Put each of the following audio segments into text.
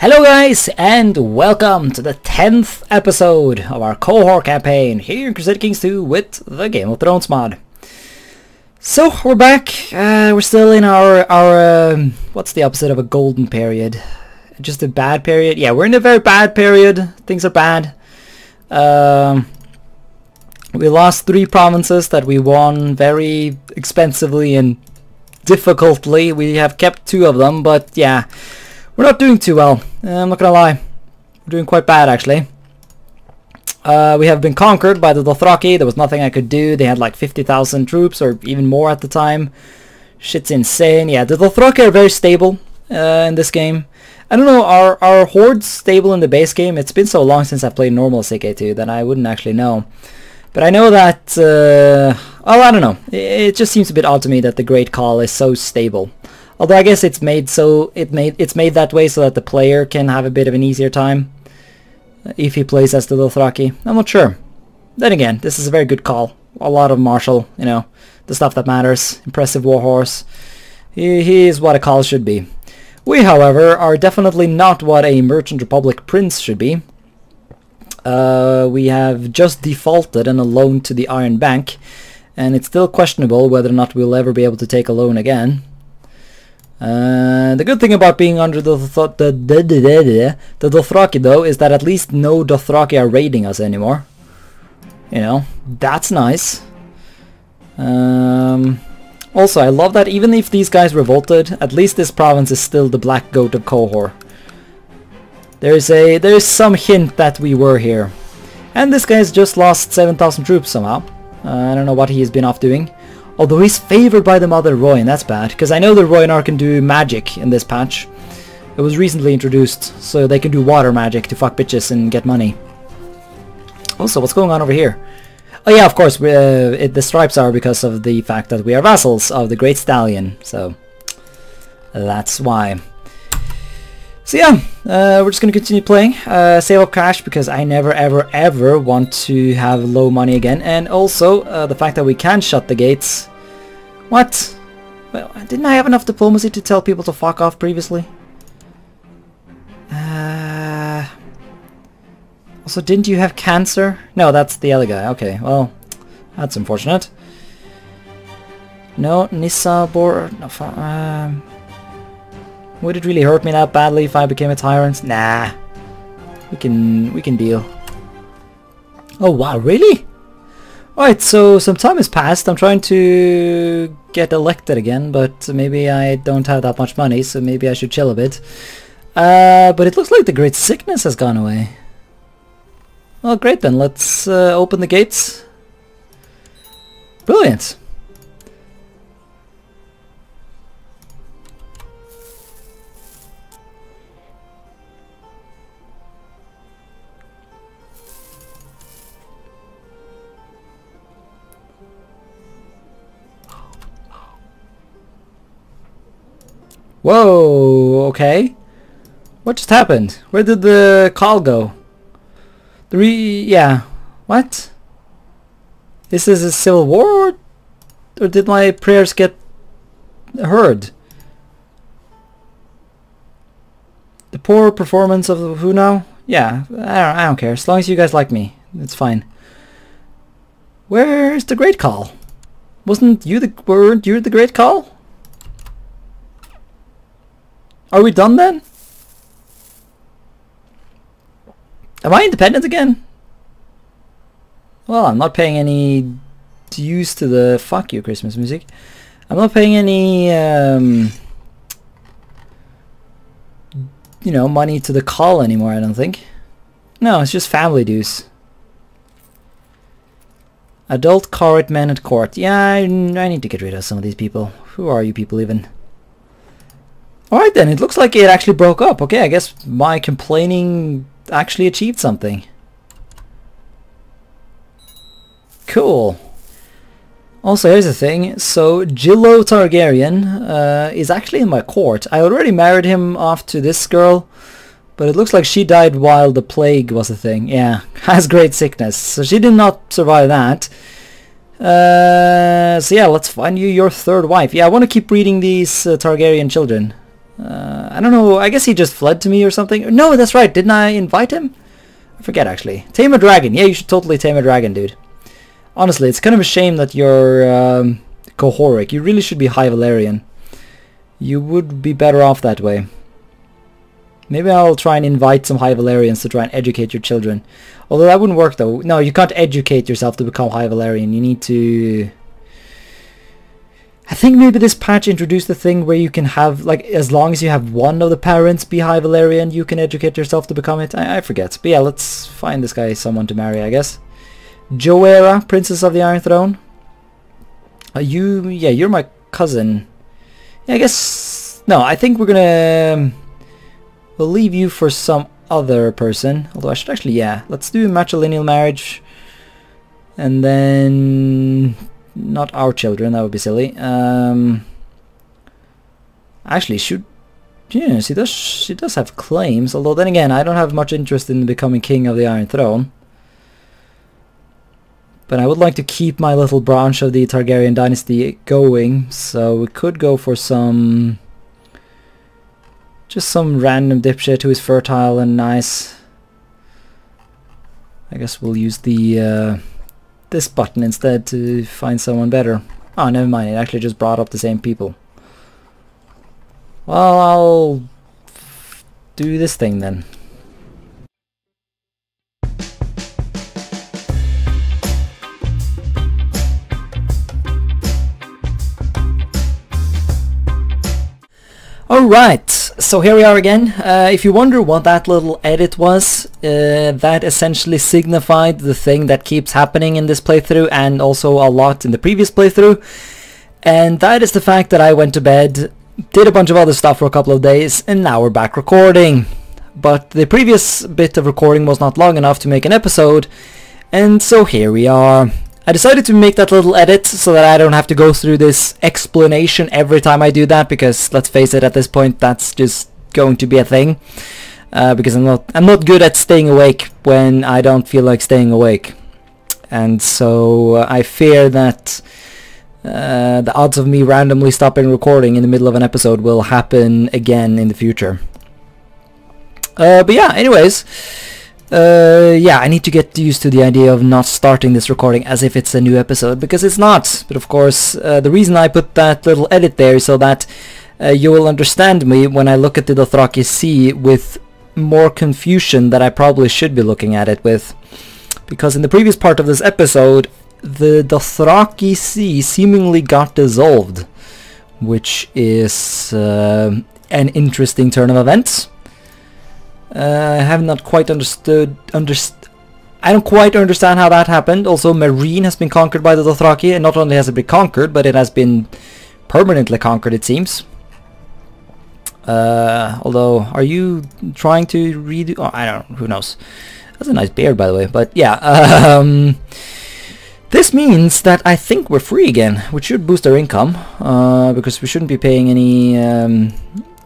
Hello guys and welcome to the 10th episode of our Qohor campaign here in Crusader Kings 2 with the Game of Thrones mod. So we're back, uh, we're still in our, our um, what's the opposite of a golden period? Just a bad period? Yeah, we're in a very bad period, things are bad. Um, we lost three provinces that we won very expensively and difficultly. We have kept two of them, but yeah, we're not doing too well. I'm not gonna lie. We're doing quite bad, actually. Uh, we have been conquered by the Dothraki. There was nothing I could do. They had like 50,000 troops, or even more at the time. Shit's insane. Yeah, the Dothraki are very stable uh, in this game. I don't know, are, are hordes stable in the base game? It's been so long since I played normal CK2 that I wouldn't actually know. But I know that, uh, oh, I don't know. It, just seems a bit odd to me that the Great Khal is so stable. Although I guess it's made so it made it's made that way so that the player can have a bit of an easier time if he plays as the Dothraki. I'm not sure. Then again, this is a very good khal. A lot of martial, you know, the stuff that matters. Impressive warhorse. He, he is what a khal should be. We, however, are definitely not what a Merchant Republic prince should be. Uh, we have just defaulted on a loan to the Iron Bank, and it's still questionable whether or not we'll ever be able to take a loan again. Uh, the good thing about being under the the, the, the, the Dothraki though is that at least no Dothraki are raiding us anymore. You know, that's nice. Um, also, I love that even if these guys revolted, at least this province is still the Black Goat of Qohor. There's a there's some hint that we were here. And this guy's just lost 7,000 troops somehow. Uh, I don't know what he's been off doing. Although he's favored by the Mother Rhoyne, that's bad. Because I know the Rhoynar can do magic in this patch. It was recently introduced, so they can do water magic to fuck bitches and get money. Also, what's going on over here? Oh yeah, of course, uh, it, the stripes are because of the fact that we are vassals of the Great Stallion, so that's why. So yeah, uh, we're just going to continue playing, uh, save up cash because I never ever ever want to have low money again and also uh, the fact that we can shut the gates. What? Well, didn't I have enough diplomacy to tell people to fuck off previously? Uh, also, didn't you have cancer? No, that's the other guy. Okay, well, that's unfortunate. No, Nissa Bor... No, um, would it really hurt me that badly if I became a tyrant? Nah. We can we can deal. Oh wow, really? Alright, so some time has passed. I'm trying to get elected again, but maybe I don't have that much money, so maybe I should chill a bit. Uh, but it looks like the great sickness has gone away. Well, great then. Let's uh, open the gates. Brilliant. Whoa, okay. What just happened? Where did the khal go? The re... yeah. What? This is a civil war? Or, did my prayers get heard? The poor performance of the who now? Yeah, I don't, I don't care. As long as you guys like me, it's fine. Where's the great khal? Wasn't you the weren't you the great khal? Are we done then? Am I independent again? Well, I'm not paying any dues to the... Fuck you, Christmas music. I'm not paying any... Um, you know, money to the khal anymore, I don't think. No, it's just family dues. Adult Qarit men at court. Yeah, I, I need to get rid of some of these people. Who are you people even? Alright then, it looks like it actually broke up. Okay, I guess my complaining actually achieved something. Cool. Also, here's the thing. So, Gillo Targaryen uh, is actually in my court. I already married him off to this girl, but it looks like she died while the plague was a thing. Yeah, has great sickness. So she did not survive that. Uh, so yeah, let's find you your third wife. Yeah, I want to keep breeding these uh, Targaryen children. Uh, I don't know, I guess he just fled to me or something. No, that's right, didn't I invite him? I forget actually. Tame a dragon. Yeah, you should totally tame a dragon, dude. Honestly, it's kind of a shame that you're um, Qohoric. You really should be High Valyrian. You would be better off that way. Maybe I'll try and invite some High Valyrians to try and educate your children. Although that wouldn't work though. No, you can't educate yourself to become High Valyrian. You need to... I think maybe this patch introduced the thing where you can have, like, as long as you have one of the parents be High Valyrian, you can educate yourself to become it. I, I forget. But yeah, let's find this guy someone to marry, I guess. Joera, Princess of the Iron Throne. Uh, you, yeah, you're my cousin. Yeah, I guess, no, I think we're gonna, um, we'll leave you for some other person. Although I should actually, yeah, let's do matrilineal marriage. And then not our children, that would be silly. Um, actually, should yeah, she does she does have claims, although then again, I don't have much interest in becoming king of the Iron Throne. But I would like to keep my little branch of the Targaryen dynasty going, so we could go for some... Just some random dipshit who is fertile and nice. I guess we'll use the... Uh, this button instead to find someone better. Oh, never mind, it actually just brought up the same people. Well, I'll do this thing then. Alright, so here we are again. Uh, if you wonder what that little edit was, uh, that essentially signified the thing that keeps happening in this playthrough and also a lot in the previous playthrough. And that is the fact that I went to bed, did a bunch of other stuff for a couple of days, and now we're back recording. But the previous bit of recording was not long enough to make an episode, and so here we are. I decided to make that little edit so that I don't have to go through this explanation every time I do that because let's face it at this point that's just going to be a thing uh, because I'm not I'm not good at staying awake when I don't feel like staying awake and so uh, I fear that uh, the odds of me randomly stopping recording in the middle of an episode will happen again in the future. Uh, but yeah, anyways, uh, yeah, I need to get used to the idea of not starting this recording as if it's a new episode, because it's not. But of course, uh, the reason I put that little edit there is so that uh, you will understand me when I look at the Dothraki Sea with more confusion that I probably should be looking at it with. Because in the previous part of this episode, the Dothraki Sea seemingly got dissolved, which is uh, an interesting turn of events. Uh, I have not quite understood. Underst I don't quite understand how that happened. Also, Meereen has been conquered by the Dothraki, and not only has it been conquered, but it has been permanently conquered, it seems. Uh, although, are you trying to redo? Oh, I don't know. Who knows? That's a nice beard, by the way. But yeah, um, this means that I think we're free again, which should boost our income, uh, because we shouldn't be paying any, um,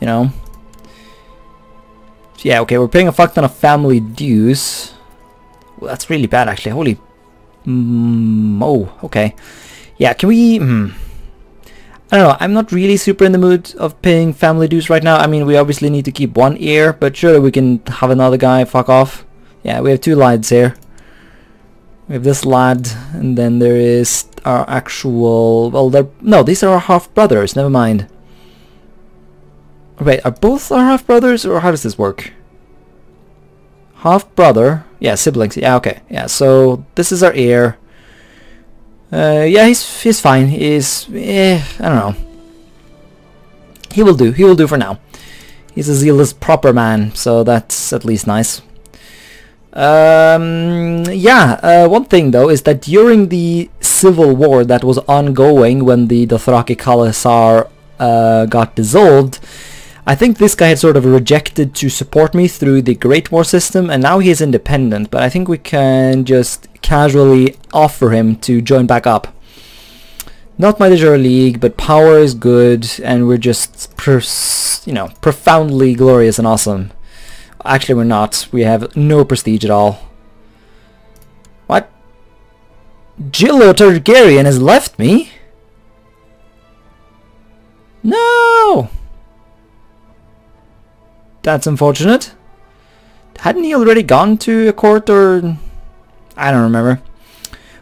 you know, yeah, okay, we're paying a fuck ton of family dues. Well, that's really bad, actually. Holy... Mm, oh, okay. Yeah, can we... Hmm. I don't know, I'm not really super in the mood of paying family dues right now. I mean, we obviously need to keep one ear, but surely we can have another guy fuck off. Yeah, we have two lads here. We have this lad, and then there is our actual... Well, they're... No, these are our half-brothers, never mind. Wait, are both our half-brothers, or how does this work? Half-brother, yeah, siblings, yeah, okay, yeah, so this is our heir. Uh, yeah, he's, he's fine, he's, eh, I don't know. He will do, he will do for now. He's a zealous proper man, so that's at least nice. Um, yeah, uh, one thing though is that during the civil war that was ongoing when the Dothraki Khalasar uh, got dissolved, I think this guy had sort of rejected to support me through the Great War system and now he is independent, but I think we can just casually offer him to join back up. Not my de league, but power is good and we're just, you know, profoundly glorious and awesome. Actually we're not, we have no prestige at all. What? Gillo Targaryen has left me? No! That's unfortunate. Hadn't he already gone to a court or... I don't remember.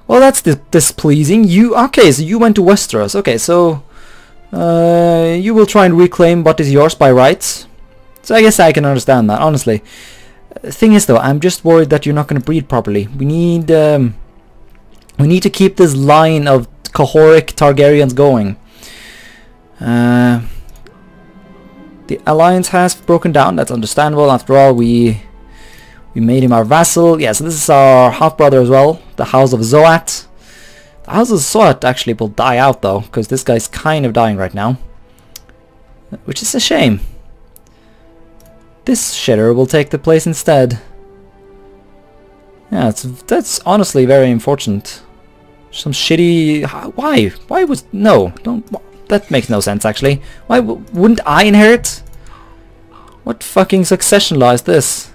Well, that's dis displeasing. You okay? So you went to Westeros. Okay, so uh, you will try and reclaim what is yours by rights. So I guess I can understand that. Honestly, thing is though, I'm just worried that you're not going to breed properly. We need um, we need to keep this line of Qohoric Targaryens going. Uh, the alliance has broken down. That's understandable. After all, we we made him our vassal. Yeah, so this is our half-brother as well, the House of Zoat. The House of Zoat actually will die out though, because this guy's kind of dying right now. Which is a shame. This shitter will take the place instead. Yeah, that's honestly very unfortunate. Some shitty... Why? Why was... No, don't... That makes no sense actually. Why wouldn't I inherit? What fucking succession is this?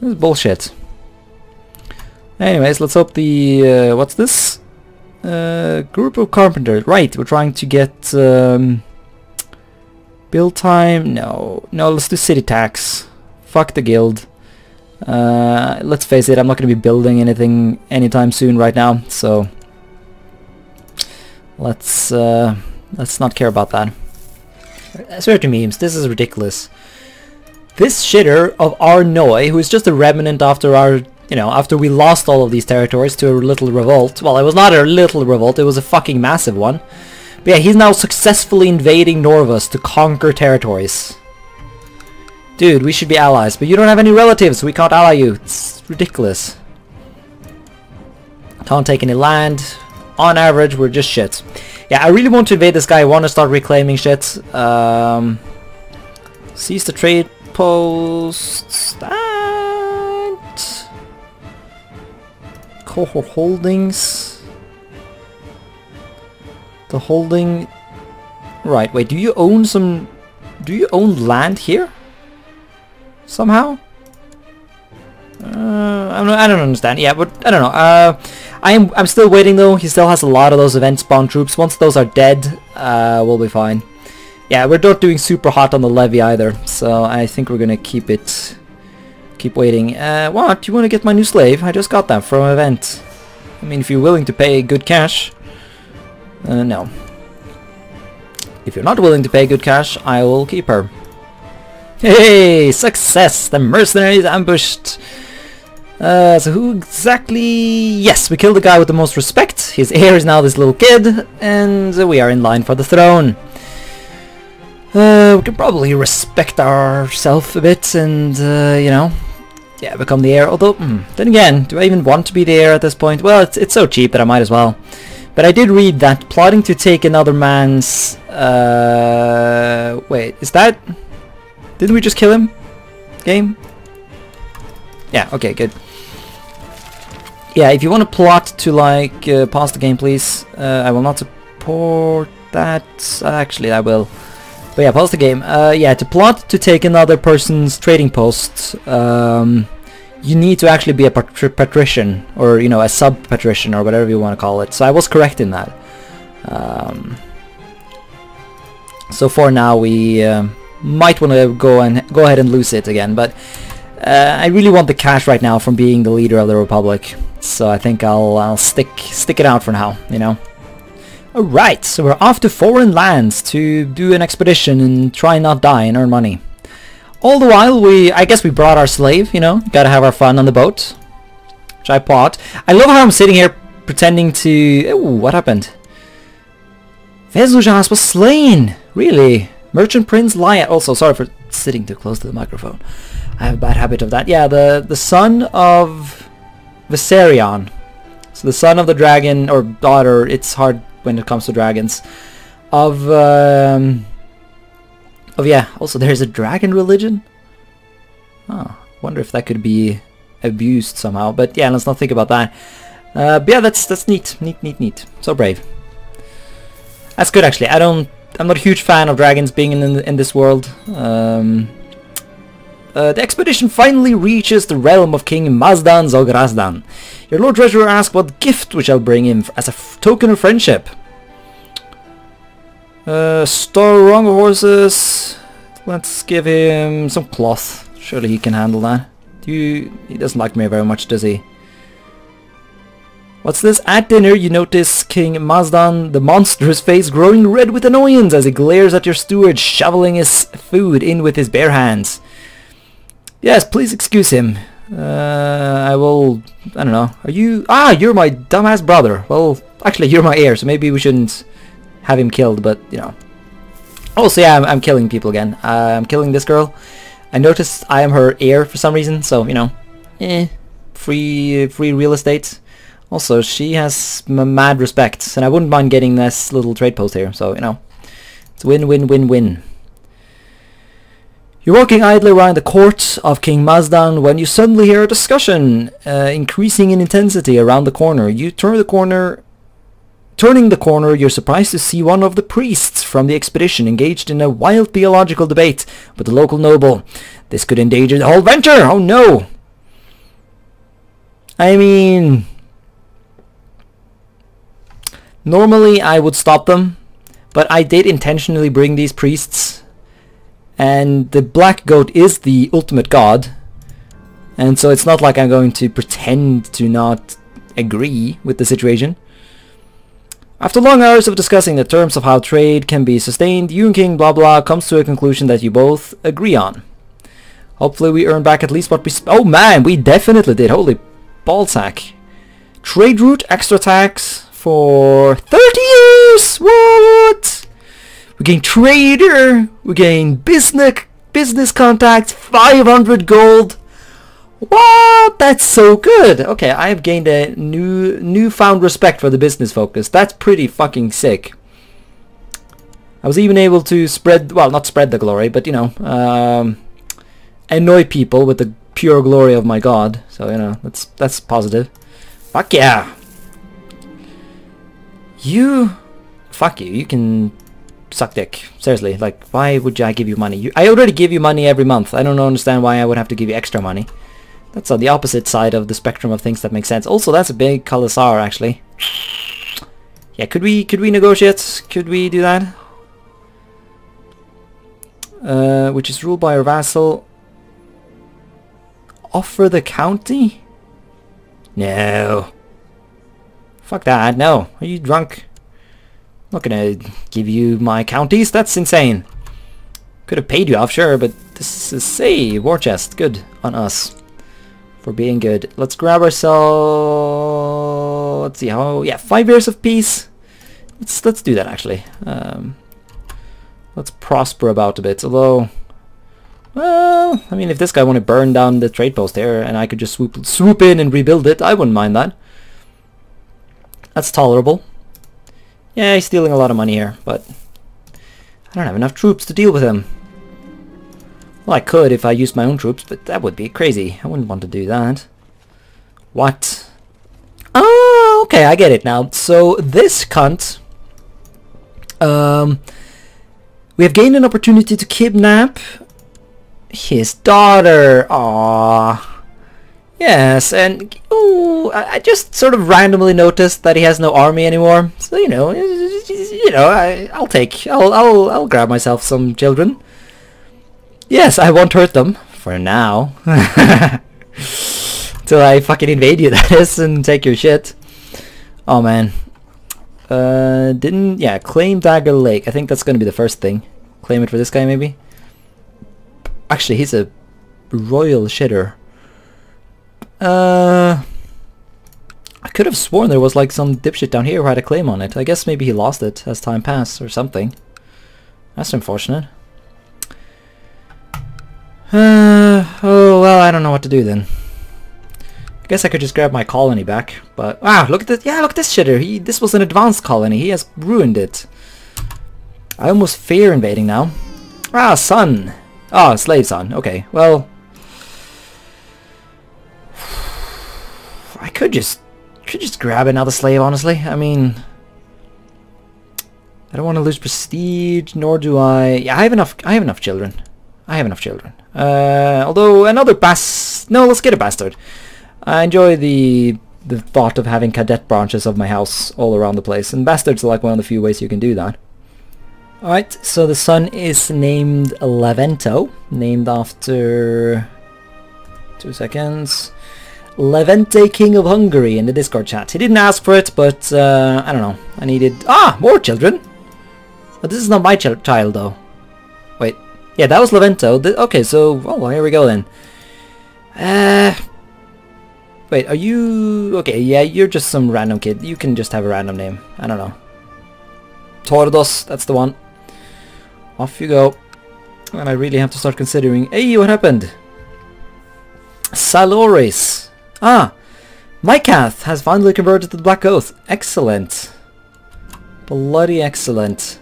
This is bullshit. Anyways, let's hope the... Uh, what's this? Uh, group of carpenters. Right, we're trying to get... Um, build time? No. No, let's do city tax. Fuck the guild. Uh, let's face it, I'm not going to be building anything anytime soon right now, so... Let's, uh, let's not care about that. To memes, this is ridiculous. This shitter of Arnoi, who is just a remnant after our, you know, after we lost all of these territories to a little revolt. Well, it was not a little revolt, it was a fucking massive one. But yeah, he's now successfully invading Norvos to conquer territories. Dude, we should be allies, but you don't have any relatives, we can't ally you. It's ridiculous. Can't take any land. On average, we're just shit. Yeah, I really want to invade this guy. I want to start reclaiming shit. Um, seize the trade posts that cohort holdings. The holding. Right wait do you own some do you own land here? Somehow? Uh, I, don't, I don't understand. Yeah but I don't know. Uh, I am I'm still waiting though he still has a lot of those event spawn troops once those are dead uh, we'll be fine yeah, we're not doing super hot on the levy either, so I think we're gonna keep it... Keep waiting. Uh, what? You wanna get my new slave? I just got that from an event. I mean, if you're willing to pay good cash... Uh, no. If you're not willing to pay good cash, I will keep her. Hey! Success! The mercenaries ambushed! Uh, so who exactly... Yes, we killed the guy with the most respect. His heir is now this little kid, and we are in line for the throne. Uh, we can probably respect ourselves a bit and, uh, you know, yeah, become the heir. Although, hmm, then again, do I even want to be the heir at this point? Well, it's, it's so cheap that I might as well. But I did read that plotting to take another man's... Uh, wait, is that... Didn't we just kill him? Game? Yeah, okay, good. Yeah, if you want to plot to, like, uh, pause the game, please. Uh, I will not support that. Actually, I will. But yeah, pause the game. Uh, yeah, to plot to take another person's trading post, um, you need to actually be a patri patrician, or, you know, a sub-patrician, or whatever you want to call it. So I was correct in that. Um, so for now, we uh, might want to go and go ahead and lose it again, but uh, I really want the cash right now from being the leader of the Republic. So I think I'll I'll stick stick it out for now, you know. Alright, so we're off to foreign lands to do an expedition and try not die and earn money. All the while, we, I guess we brought our slave, you know, gotta have our fun on the boat. Which I bought. I love how I'm sitting here pretending to... Ooh, what happened? Vezujas was slain! Really? Merchant Prince Lyat. Also, sorry for sitting too close to the microphone. I have a bad habit of that. Yeah, the, the son of Viserion. So the son of the dragon, or daughter, it's hard when it comes to dragons. Of, um, of yeah, also there's a dragon religion. Oh, wonder if that could be abused somehow. But yeah, let's not think about that. Uh, yeah, that's that's neat, neat, neat, neat. So brave. That's good actually. I don't. I'm not a huge fan of dragons being in in this world. Um, uh, the expedition finally reaches the realm of King Mazdan Zograzzdan. Your Lord Treasurer asks what gift we shall bring him as a token of friendship. Uh, store wrong horses. let's give him some cloth. Surely he can handle that. Do you... He doesn't like me very much, does he? What's this? At dinner, you notice King Mazdan, the monster's face growing red with annoyance as he glares at your steward, shoveling his food in with his bare hands. Yes, please excuse him. Uh, I will... I don't know. Are you... Ah, you're my dumbass brother. Well, actually, you're my heir, so maybe we shouldn't have him killed, but, you know. Also, yeah, I'm, I'm killing people again. Uh, I'm killing this girl. I noticed I am her heir for some reason, so, you know. Eh. Free, free real estate. Also, she has mad respect, and I wouldn't mind getting this little trade post here, so, you know. It's win, win, win, win. You're walking idly around the court of King Mazdan when you suddenly hear a discussion uh, increasing in intensity around the corner. You turn the corner... Turning the corner, you're surprised to see one of the priests from the expedition engaged in a wild theological debate with the local noble. This could endanger the whole venture! Oh no! I mean... Normally I would stop them, but I did intentionally bring these priests and the black goat is the ultimate god and so it's not like I'm going to pretend to not agree with the situation. After long hours of discussing the terms of how trade can be sustained, you and King blah blah comes to a conclusion that you both agree on. Hopefully we earn back at least what we Oh man, we definitely did. Holy ballsack. Trade route, extra tax, for 30 years! What? We gain trader, we gain business business contacts, 500 gold. What? That's so good. Okay, I have gained a new newfound respect for the business focus. That's pretty fucking sick. I was even able to spread, well, not spread the glory, but you know, um, annoy people with the pure glory of my god. So you know, that's that's positive. Fuck yeah. You... Fuck you. You can suck dick. Seriously, like, why would I give you money? You, I already give you money every month. I don't understand why I would have to give you extra money. That's on the opposite side of the spectrum of things that make sense. Also, that's a big Khalasar, actually. Yeah, could we could we negotiate? Could we do that? Uh, which is ruled by a vassal. Offer the county? No. Fuck that, no. Are you drunk? Not gonna give you my counties, that's insane. Could have paid you off, sure, but this is, say, war chest, good on us. For being good. Let's grab ourselves... Let's see how... Yeah, five years of peace. Let's, let's do that, actually. Um, let's prosper about a bit, although... Well, I mean, if this guy wanted to burn down the trade post here and I could just swoop, swoop in and rebuild it, I wouldn't mind that. That's tolerable. Yeah, he's stealing a lot of money here, but I don't have enough troops to deal with him. Well, I could if I used my own troops, but that would be crazy. I wouldn't want to do that. What? Oh, okay, I get it now. So this cunt, um, we have gained an opportunity to kidnap his daughter. Aww. Yes, and ooh, I just sort of randomly noticed that he has no army anymore. So you know, you know, I, I'll take, I'll, I'll, I'll grab myself some children. Yes, I won't hurt them for now. Till I fucking invade you, that is, and take your shit. Oh man. Uh, didn't yeah claim Dagger Lake. I think that's gonna be the first thing. Claim it for this guy maybe. Actually, he's a royal shitter. Uh, I could have sworn there was like some dipshit down here who had a claim on it. I guess maybe he lost it as time passed or something. That's unfortunate. Uh, oh, well, I don't know what to do then. I guess I could just grab my colony back, but... Wow, look at this! Yeah, look at this shitter! He, this was an advanced colony. He has ruined it. I almost fear invading now. Ah, son! Ah, slave son. Okay, well... I could just could just grab another slave, honestly. I mean, I don't want to lose prestige, nor do I. Yeah, I have enough. I have enough children. I have enough children. Uh, although another bas. No, let's get a bastard. I enjoy the the thought of having cadet branches of my house all around the place, and bastards are like one of the few ways you can do that. Alright, so the son is named Levento, named after... Two seconds. Levente, King of Hungary in the Discord chat. He didn't ask for it, but uh, I don't know. I needed... Ah! More children! But this is not my ch child, though. Wait. Yeah, that was Levento. Th okay, so... Oh, well, here we go, then. Uh... Wait, are you... Okay, yeah, you're just some random kid. You can just have a random name. I don't know. Tordos, that's the one. Off you go. And I really have to start considering... Hey, what happened? Saloris. Ah! Mycath has finally converted to the Black Goat. Excellent. Bloody excellent.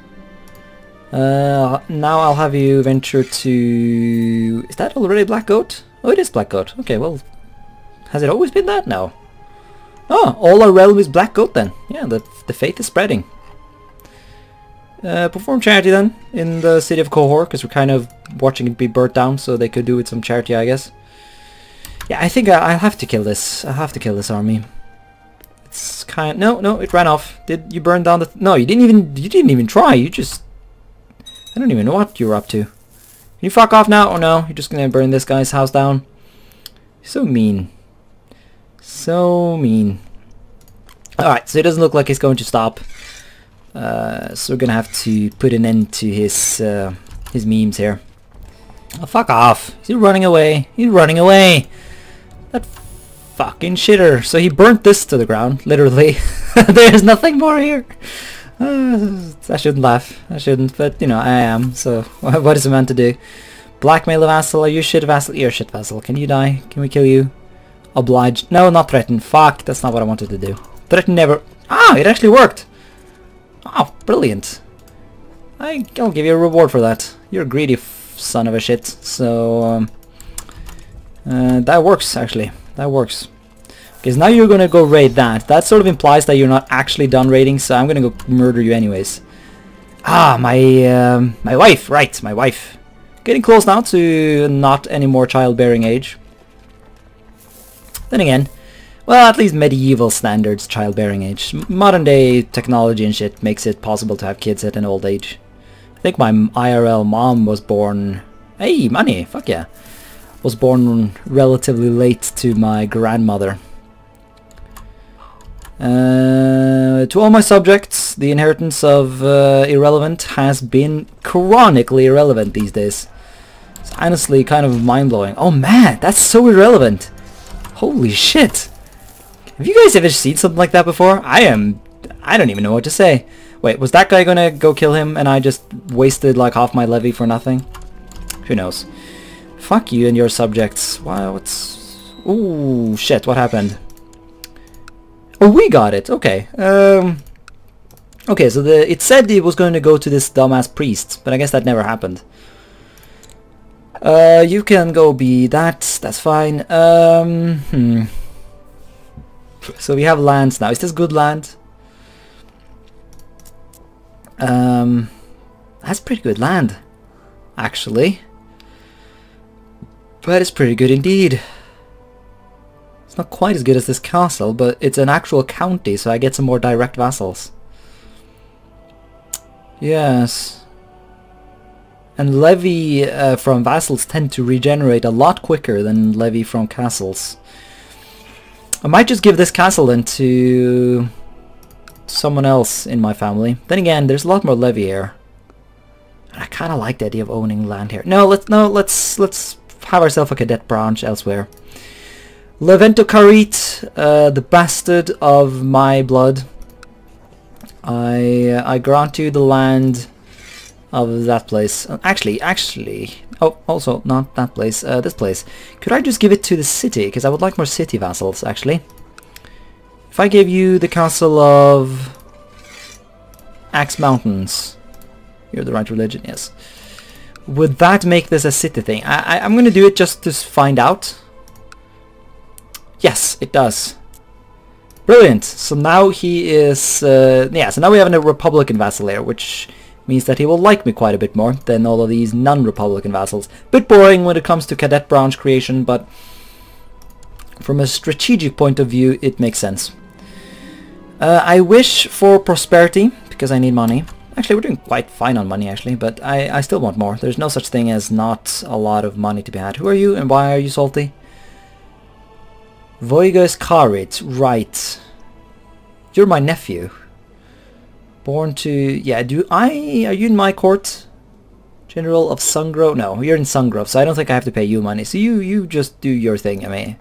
Uh, now I'll have you venture to... Is that already Black Goat? Oh, it is Black Goat. Okay, well... Has it always been that? No. Oh, all our realm is Black Goat then. Yeah, the, the faith is spreading. Uh, perform charity then in the city of Qohor because we're kind of watching it be burnt down so they could do with some charity I guess. Yeah, I think I, will have to kill this. i have to kill this army. It's kind no, no, it ran off. Did you burn down the... no, you didn't even, you didn't even try. You just... I don't even know what you're up to. Can you fuck off now or no? You're just gonna burn this guy's house down? So mean. So mean. Alright, so it doesn't look like he's going to stop. Uh, so we're gonna have to put an end to his uh, his memes here. Oh, fuck off. He's running away. He's running away. That fucking shitter. So he burnt this to the ground, literally. There's nothing more here. Uh, I shouldn't laugh. I shouldn't, but you know, I am. So what is it meant to do? Blackmail a vassal? Are you shit vassal? You're shit vassal. Can you die? Can we kill you? Obliged. No, not threatened. Fuck, that's not what I wanted to do. Threaten never... Ah, it actually worked. Oh, brilliant. I, I'll give you a reward for that. You're a greedy son of a shit. So, um, uh, that works, actually. That works. Because now you're gonna go raid that. That sort of implies that you're not actually done raiding, so I'm gonna go murder you anyways. Ah, my, um, my wife, right, my wife. Getting close now to not any more childbearing age. Then again, well, at least medieval standards childbearing age. Modern day technology and shit makes it possible to have kids at an old age. I think my IRL mom was born... Hey, money! Fuck yeah! Was born relatively late to my grandmother. Uh, to all my subjects, the inheritance of uh, irrelevant has been chronically irrelevant these days. It's honestly kind of mind-blowing. Oh man, that's so irrelevant! Holy shit! Have you guys ever seen something like that before? I am... I don't even know what to say. Wait, was that guy gonna go kill him and I just wasted like half my levy for nothing? Who knows? Fuck you and your subjects. Wow, what's... Ooh, shit, what happened? Oh, we got it. Okay. Um... Okay, so the it said it was going to go to this dumbass priest, but I guess that never happened. Uh, you can go be that. That's fine. Um, hmm. So we have lands now. Is this good land? Um, that's pretty good land, actually. But it's pretty good indeed. It's not quite as good as this castle, but it's an actual county, so I get some more direct vassals. Yes. And levy uh, from vassals tend to regenerate a lot quicker than levy from castles. I might just give this castle then to someone else in my family. Then again, there's a lot more levy here. I kind of like the idea of owning land here. No, let's no, let's let's have ourselves a cadet branch elsewhere. Levento Qarit, uh, the bastard of my blood. I uh, I grant you the land of that place. Uh, actually, actually, Oh, also, not that place, uh, this place. Could I just give it to the city? Because I would like more city vassals, actually. If I gave you the castle of... Axe Mountains. You're the right religion, yes. Would that make this a city thing? I, I, I'm gonna do it just to find out. Yes, it does. Brilliant. So now he is... Uh, yeah, so now we have a Republican vassal here, which means that he will like me quite a bit more than all of these non-Republican vassals. Bit boring when it comes to cadet branch creation, but from a strategic point of view, it makes sense. Uh, I wish for prosperity, because I need money. Actually, we're doing quite fine on money, actually, but I, I still want more. There's no such thing as not a lot of money to be had. Who are you and why are you salty? Voigus Qarit, right. You're my nephew. Born to... Yeah, do I... Are you in my court? General of Sungrove? No, you're in Sungrove, so I don't think I have to pay you money. So you, you just do your thing, I mean...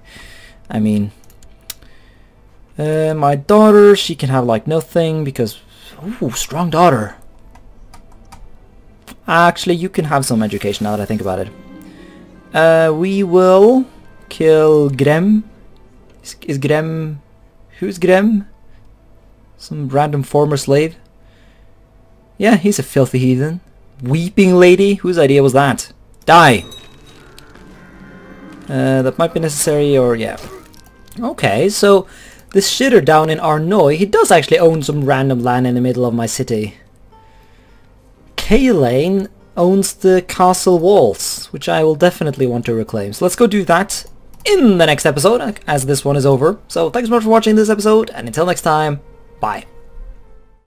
I mean... Uh, my daughter, she can have like nothing because... Ooh, strong daughter. Actually, you can have some education now that I think about it. Uh, we will kill Grem. Is, is Grem... Who's Grem? Some random former slave? Yeah, he's a filthy heathen. Weeping lady? Whose idea was that? Die! Uh, that might be necessary, or yeah. Okay, so this shitter down in Arnoy, he does actually own some random land in the middle of my city. Kaylane owns the castle walls, which I will definitely want to reclaim. So let's go do that in the next episode, as this one is over. So thanks so much for watching this episode, and until next time, bye.